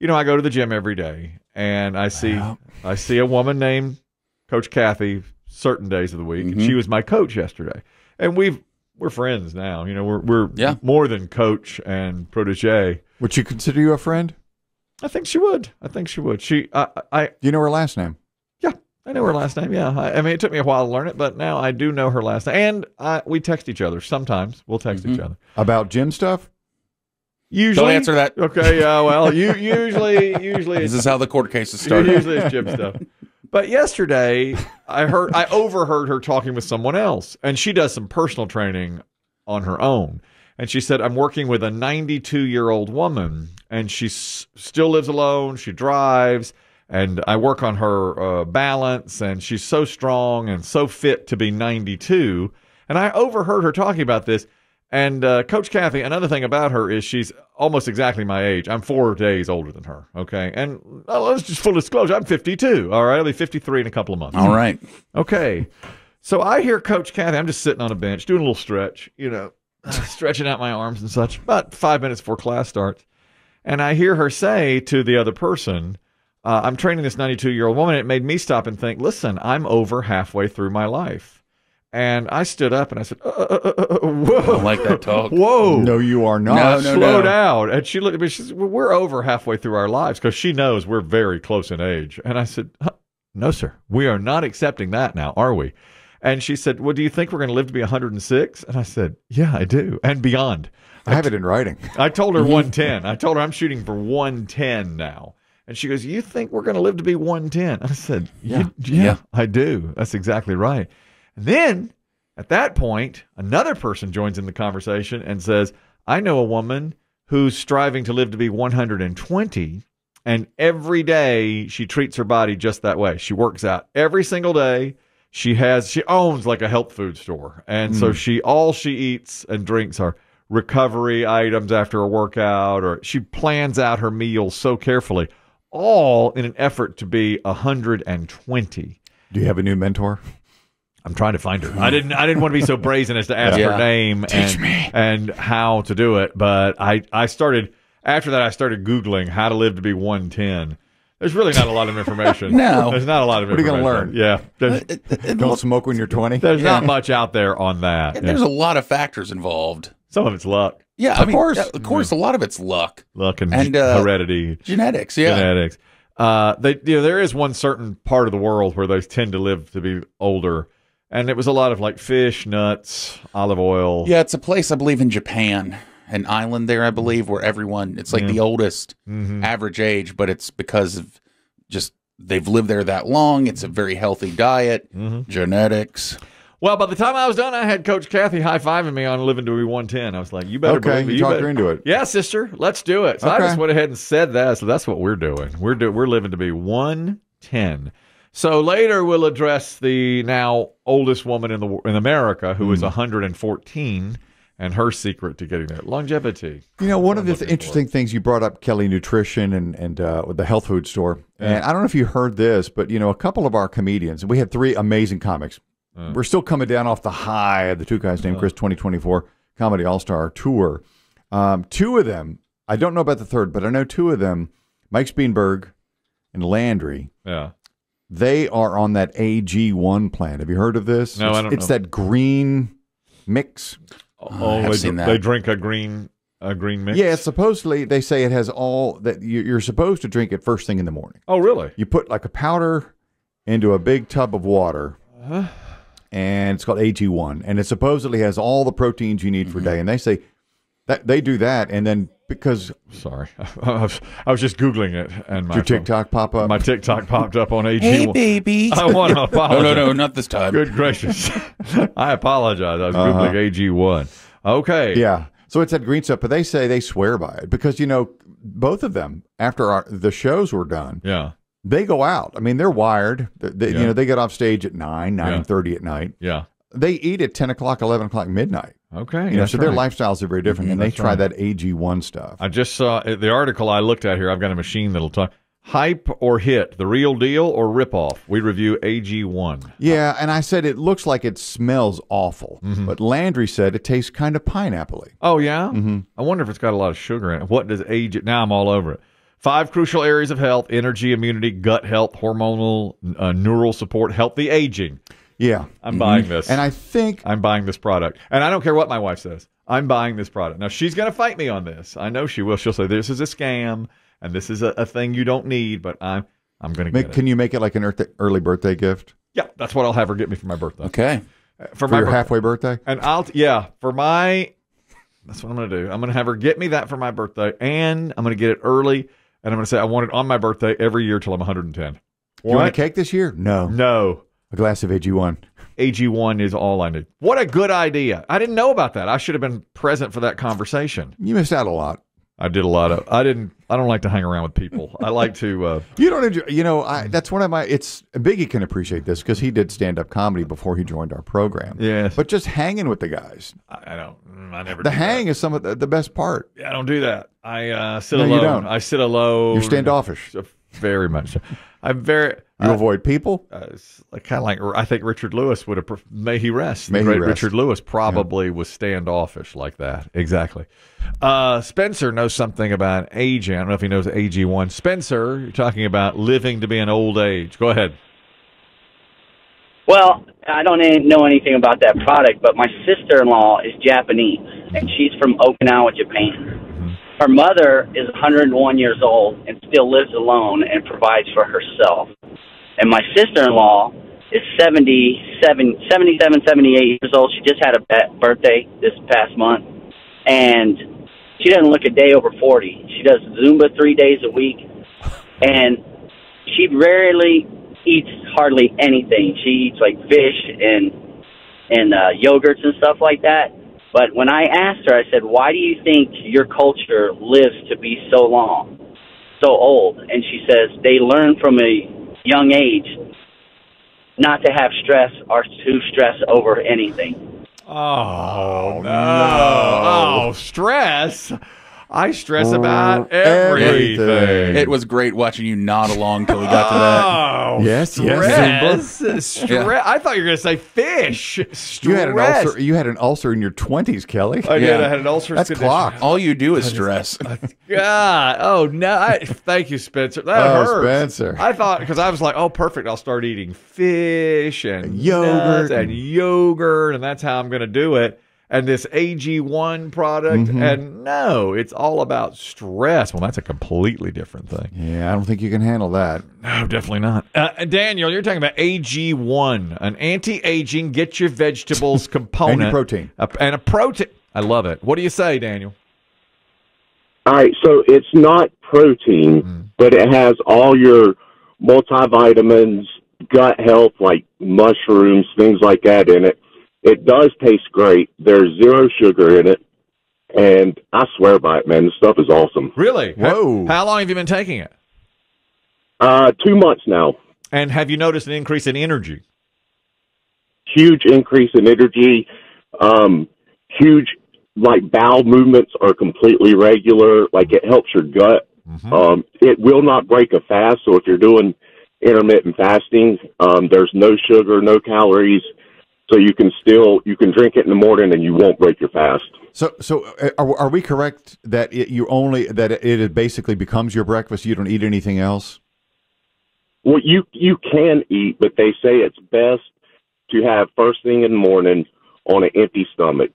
you know, I go to the gym every day, and I see I see a woman named Coach Kathy certain days of the week, and she mm-hmm. was my coach yesterday, and we've we're friends now. You know, we're we're Yeah. more than coach and protege. Would she consider you a friend? I think she would. I think she would. She, I, I, Do you know her last name? yeah, I know her last name. Yeah, I, I mean, it took me a while to learn it, but now I do know her last name, and I, we text each other sometimes. We'll text each mm-hmm. other. About gym stuff? Usually, Don't answer that. Okay, yeah, well, you usually, usually, This is how the court cases started. Usually it's gym stuff. But yesterday, I heard, I overheard her talking with someone else, and she does some personal training on her own. And she said, "I'm working with a 92 year old woman, and she s- still lives alone. She drives, and I work on her uh, balance, and she's so strong and so fit to be 92." And I overheard her talking about this. And uh, Coach Kathy, another thing about her is she's almost exactly my age. I'm four days older than her. Okay, and uh, let's just full disclosure, I'm 52. All right, I'll be 53 in a couple of months. All right. Okay, so I hear Coach Kathy. I'm just sitting on a bench doing a little stretch, you know, stretching out my arms and such. About five minutes before class starts, and I hear her say to the other person, uh, "I'm training this 92 year old woman." It made me stop and think. Listen, I'm over halfway through my life. And I stood up and I said, uh, uh, uh, uh, "Whoa, I don't like that talk. Whoa, No, you are not. No, no, slow no. down. And she looked at me. She said, well, "We're over halfway through our lives because she knows we're very close in age." And I said, "Huh, "No, sir, we are not accepting that now, are we?" And she said, "Well, do you think we're going to live to be 106?" And I said, "Yeah, I do, and beyond." I have it in writing. I told her 110. I told her I'm shooting for 110 now. And she goes, "You think we're going to live to be 110?" I said, "Yeah, yeah, Yeah. I do. That's exactly right." Then at that point, another person joins in the conversation and says, "I know a woman who's striving to live to be 120, and every day she treats her body just that way. She works out every single day." She has she owns like a health food store. And so hmm. she all she eats and drinks are recovery items after a workout or she plans out her meals so carefully all in an effort to be 120 Do you have a new mentor? I'm trying to find her i didn't i didn't want to be so brazen as to ask Yeah. her name and, and how to do it but i i started after that i started googling how to live to be 110 there's really not a lot of information No. there's not a lot of What are you gonna learn? yeah there's, Don't smoke when you're 20. there's not much out there on that Yeah. There's a lot of factors involved. some of it's luck Yeah, I Of mean, course. of course, a lot of it's luck, luck and, And, uh, heredity genetics. Yeah, genetics. Uh, they, you know, there is one certain part of the world where they tend to live to be older, and it was a lot of like fish, nuts, olive oil. yeah. It's a place I believe in Japan, an island there, I believe, where everyone it's like the oldest Mm-hmm. average age, but it's because of just they've lived there that long. It's a very healthy diet, Mm-hmm. genetics. Well, by the time I was done, I had Coach Kathy high fiving me on living to be one ten. I was like, "You better Okay, believe it. you talked better- her into it. Yeah, sister, let's do it. So I just went ahead and said that. So that's what we're doing. We're do, we're living to be one ten. So later we'll address the now oldest woman in the in America who Hmm. is 114 and her secret to getting there longevity. You know, one of the th- interesting things you brought up, Kelly Nutrition and and uh, the health food store. And I don't know if you heard this, but you know, a couple of our comedians, we had three amazing comics. We're still coming down off the high of the two guys named Chris 2024 Comedy All Star Tour. Um, two of them, I don't know about the third, but I know two of them, Mike Speenberg and Landry. Yeah. They are on that AG1 plan. Have you heard of this? No, it's, I don't It's know. that green mix. Oh, oh I have they, seen that. they drink a green a green mix. Yeah, supposedly they say it has all that you- you're supposed to drink it first thing in the morning. Oh, really? You put like a powder into a big tub of water, uh-huh. and it's called AG1, and it supposedly has all the proteins you need for a day. Mm-hmm. And they say that they do that, and then because Sorry, I was, I was just googling it, and my your TikTok pop up, my TikTok popped up on AG. Hey, baby. I want to apologize. No, no, no, not this time. Good gracious, I apologize. I was uh-huh. googling AG one. Okay. yeah. So it's that green stuff, but they say they swear by it because you know both of them after our, the shows were done, Yeah. they go out. I mean, they're wired. They, they- Yeah. You know, they get off stage at nine, nine thirty at night. Yeah. They eat at ten o'clock, eleven o'clock, midnight. Okay. You know, so their lifestyles are very different, and they try right. that AG1 stuff. I just saw uh, the article I looked at here. I've got a machine that'll talk. Hype or hit, the real deal or ripoff? We review AG1. yeah, and I said it looks like it smells awful, Mm-hmm. but Landry said it tastes kind of pineapple Oh yeah. Mm-hmm. I wonder if it's got a lot of sugar in it. What does age? It? Now I'm all over it. Five crucial areas of health energy, immunity, gut health, hormonal, uh, neural support, healthy aging. Yeah. I'm buying mm-hmm. this. And I think I'm buying this product. And I don't care what my wife says. I'm buying this product. Now, she's going to fight me on this. I know she will. She'll say, this is a scam and this is a, a thing you don't need, but I'm, I'm going to get it. can you make it like an earth- early birthday gift Yeah, that's what I'll have her get me for my birthday. Okay. Uh, for, for my your birthday. halfway birthday? And I'll, t- yeah, for my, that's what I'm going to do. I'm going to have her get me that for my birthday and I'm going to get it early. And I'm going to say, I want it on my birthday every year till I'm 110. Do you want a cake this year? No. No. A glass of AG1. AG1 is all I need. What a good idea. I didn't know about that. I should have been present for that conversation. You missed out a lot. I did a lot of I didn't I don't like to hang around with people. I like to uh You don't enjoy, you know, I, that's one of my, it's, Biggie can appreciate this because he did stand up comedy before he joined our program. Yes. But just hanging with the guys. I, I don't mm, I never The hang is some of the, the best part. that. I don't do that. I uh sit No, you alone. don't. I sit alone. You're standoffish. Very much. so. I'm very You avoid people. uh, kind of like I think Richard Lewis would have. pref- May he rest. May he rest. Richard Lewis probably was standoffish like that. Exactly. Uh, Spencer knows something about aging. I don't know if he knows AG one. Spencer, you're talking about living to be an old age. Go ahead. Well, I don't know anything about that product, but my sister-in-law is Japanese, and she's from Okinawa, Japan. Her mother is 101 years old and still lives alone and provides for herself. And my sister-in-law is 77, 77 78 years old. She just had a birthday this past month, and she doesn't look a day over 40. She does Zumba three days a week, and she rarely eats hardly anything. She eats like fish and and uh, yogurts and stuff like that. But when I asked her, I said, "Why do you think your culture lives to be so long, so old?" And she says they learn from a young age not to have stress or to stress over anything. Oh, oh no! Oh, stress. I stress uh, about everything. everything. It was great watching you nod along till we got to that. Oh, Yes, yes, stress. Uh, stress. I thought you were going to say fish. Stress. You had an ulcer. You had an ulcer in your twenties, Kelly. I did. Yeah. I had an ulcer. That's clocked. All you do is stress. God. Oh no. I, thank you, Spencer. That Oh, hurts. Spencer. I thought because I was like, oh, perfect. I'll start eating fish and, And yogurt nuts and and- yogurt, and that's how I'm going to do it. And this AG1 product, Mm-hmm. and no, it's all about stress. Well, that's a completely different thing. Yeah, I don't think you can handle that. No, definitely not. Uh, Daniel, you're talking about AG1, an anti-aging, get your vegetables component, And your protein. A- and a protein. I love it. What do you say, Daniel? All right, so it's not protein, but it has all your multivitamins, gut health, like mushrooms, things like that in it. It does taste great. There's zero sugar in it, and I swear by it, man. This stuff is awesome. Really? Whoa. How, how long have you been taking it? Uh, two months now. And have you noticed an increase in energy? Huge increase in energy. Um, huge, like bowel movements are completely regular. Like it helps your gut. Um, it will not break a fast. So if you're doing intermittent fasting, um, there's no sugar, no calories. So you can still you can drink it in the morning and you won't break your fast. So, so uh, are, are we correct that it, you only that it, it basically becomes your breakfast? You don't eat anything else. Well, you you can eat, but they say it's best to have first thing in the morning on an empty stomach.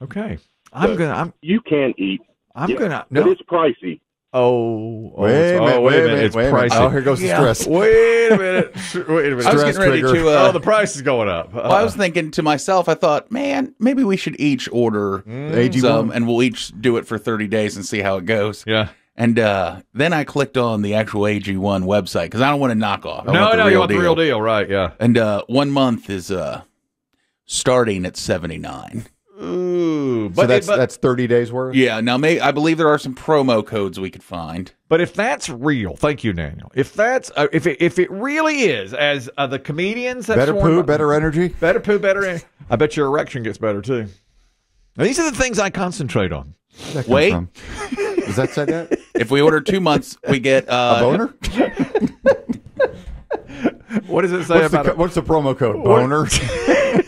Okay. I'm But- gonna. I'm. You can eat, I'm yeah, gonna. but No. it's pricey. Oh, oh wait, a minute, oh, wait, a minute. It's wait pricing. Oh, here goes the yeah. stress. Wait a minute. Wait a minute. I was getting ready trigger. to. Uh, oh, the price is going up. Uh, well, I uh-huh. was thinking to myself, I thought, man, maybe we should each order mm, some and we'll each do it for 30 days and see how it goes. Yeah. And uh, then I clicked on the actual AG1 website because I don't want to knock off. I no, no, you want deal. the real deal. Right. Yeah. And uh, one month is uh, starting at 79 but so that's it, but, that's thirty days worth. Yeah. Now, may, I believe there are some promo codes we could find. But if that's real, thank you, Daniel. If that's uh, if it, if it really is, as uh, the comedians better poo, by, better energy, better poo, better. I bet your erection gets better too. Now, these are the things I concentrate on. Wait, from? does that say that? if we order two months, we get uh, a boner. what does it say what's about? The. What's the promo code? Boner.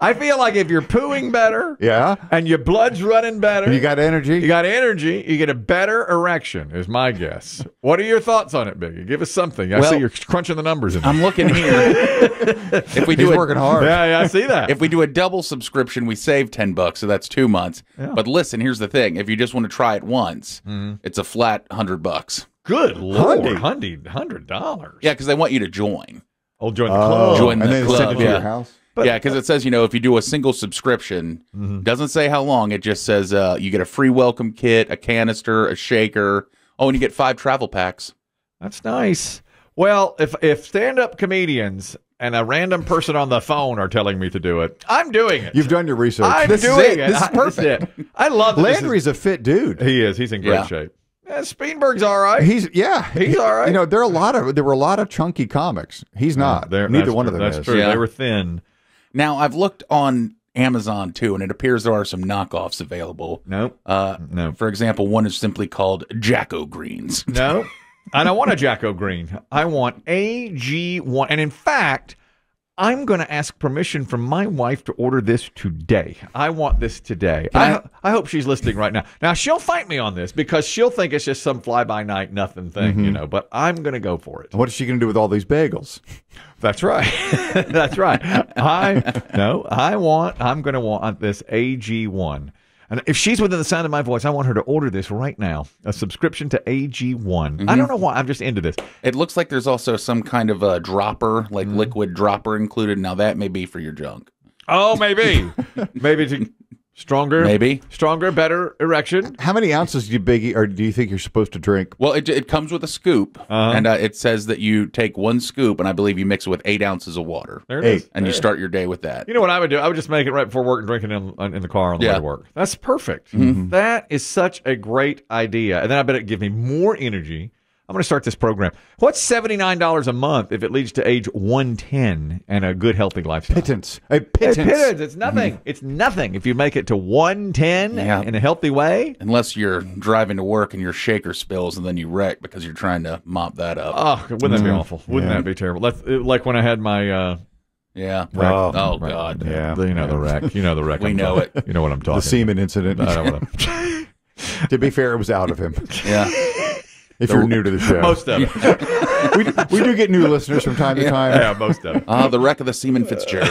I feel like if you're pooing better Yeah. and your blood's running better, You got energy. you got energy, you get a better erection, is my guess. What are your thoughts on it, Biggie? Give us something. I Well- see you're crunching the numbers in. I'm looking here. if we He's do a, working hard. Yeah, yeah, I see that. if we do a double subscription, we save ten bucks, so that's two months. But listen, here's the thing: if you just want to try it once, Mm-hmm. it's a flat hundred bucks. Good lord, Hundy. hundred hundred dollars. Yeah, because they want you to join. I'll join the Oh, club. Join and the then club, send it to yeah. your house. Yeah, because it says you know if you do a single subscription, Mm-hmm. doesn't say how long. It just says uh, you get a free welcome kit, a canister, a shaker. Oh, and you get five travel packs. That's nice. Well, if if stand up comedians and a random person on the phone are telling me to do it, I'm doing it. You've done your research. I'm this doing is it. it. This is I- perfect. it. I love that this is- Landry's a fit dude. He is. He's in great Yeah. shape. Yeah, Spielberg's all right. He's yeah. He's all right. You know, there are a lot of there were a lot of chunky comics. He's not. There- Neither one true. of them That's is. true. Yeah. They were thin. Now I've looked on Amazon too, and it appears there are some knockoffs available. Nope. Uh, No. For example, one is simply called Jacko Greens. No. I don't want a Jacko Green. I want AG1. And in fact, I'm going to ask permission from my wife to order this today. I want this today. I, I hope she's listening right now. Now, she'll fight me on this because she'll think it's just some fly by night nothing thing, you mm-hmm. know, but I'm going to go for it. What is she going to do with all these bagels? That's right. That's right. I no, I want I'm going to want this AG1. And if she's within the sound of my voice, I want her to order this right now. A subscription to AG1. I don't know why. I'm just into this. It looks like there's also some kind of a dropper, like Mm-hmm. liquid dropper included. Now that may be for your junk. Oh, maybe. maybe to stronger. Maybe. Stronger, better erection. How many ounces do you biggie or do you think you're supposed to drink? Well, it, it comes with a scoop, Uh-huh. and uh, it says that you take one scoop, and I believe you mix it with eight ounces of water, There it Hey. is. and you start your day with that. You know what I would do? I would just make it right before work and drink it in, in the car on the way to work. That's perfect. That is such a great idea. And then I bet it give me more energy. I'm going to start this program. What's $79 a month if it leads to age 110 and a good, healthy lifestyle? Pittance. A It's pittance. pittance. It's nothing. Mm-hmm. It's nothing if you make it to 110 Yeah. in a healthy way. Unless you're driving to work and your shaker spills, and then you wreck because you're trying to mop that up. Oh, wouldn't that be mm-hmm. awful? Wouldn't Yeah. that be terrible? That's, uh, like when I had my uh, yeah. Oh, oh right. God. Yeah. you know the wreck. You know the wreck. We I'm know talking- it. You know what I'm talking. The semen incident. about. I don't wanna- to be fair, it was out of him. Yeah. If you're new to the show, most of it. we, we do get new listeners from time to time. Yeah, most of it. Ah, the wreck of the Seaman Fitzgerald.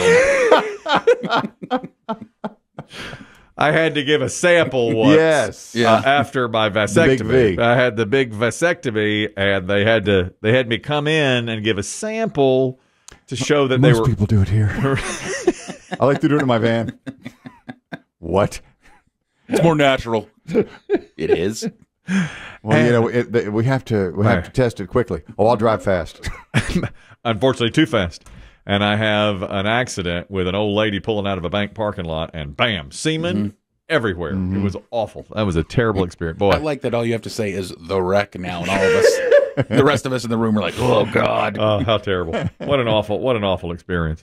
I had to give a sample once. Yes. Yeah. uh, after my vasectomy, big V. I had the big vasectomy, and they had to they had me come in and give a sample to show that they Most were. people do it here. I like to do it in my van. What? It's more natural. It is. Well, you know, it, it- we have to we have Right. to test it quickly. Oh, I'll drive fast. unfortunately, too fast. And I have an accident with an old lady pulling out of a bank parking lot, and bam, semen Mm-hmm. everywhere. It was awful. That was a terrible experience. Boy, I like that all you have to say is the wreck now, and all of us, the rest of us in the room are like, oh God. Oh, how terrible! What an awful, what an awful experience.